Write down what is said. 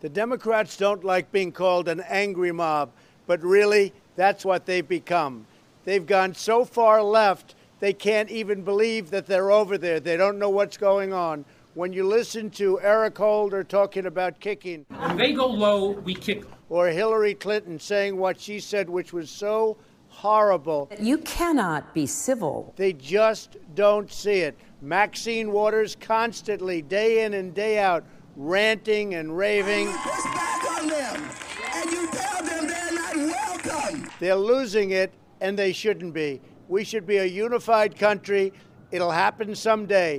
The Democrats don't like being called an angry mob, but really, that's what they've become. They've gone so far left, they can't even believe that they're over there. They don't know what's going on. When you listen to Eric Holder talking about kicking, When they go low, we kick. or Hillary Clinton saying what she said, which was so horrible, You cannot be civil. they just don't see it. Maxine Waters constantly, day in and day out, ranting and raving. on them and you tell them they're not welcome. They're losing it, and they shouldn't be. We should be a unified country. It'll happen someday.